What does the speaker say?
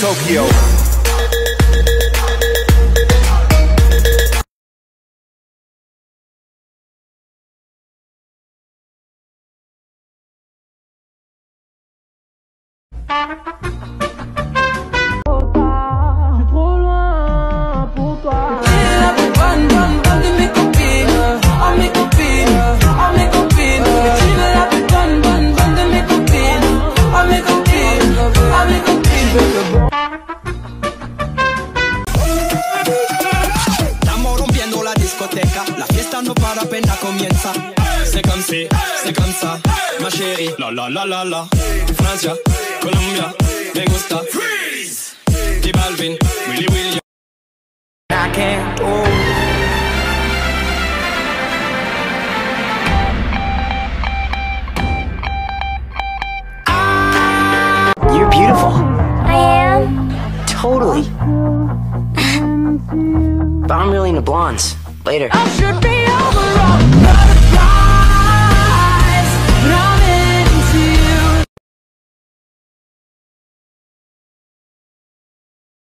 Tokyo. No para apenas comienza. C'est comme si, c'est comme ça, ma chérie. La la la la la. Francia, Colombia, me gusta. Freeze. J Balvin, Willy William. I can't. You're beautiful. I am. Totally. but I'm really into blondes. Later.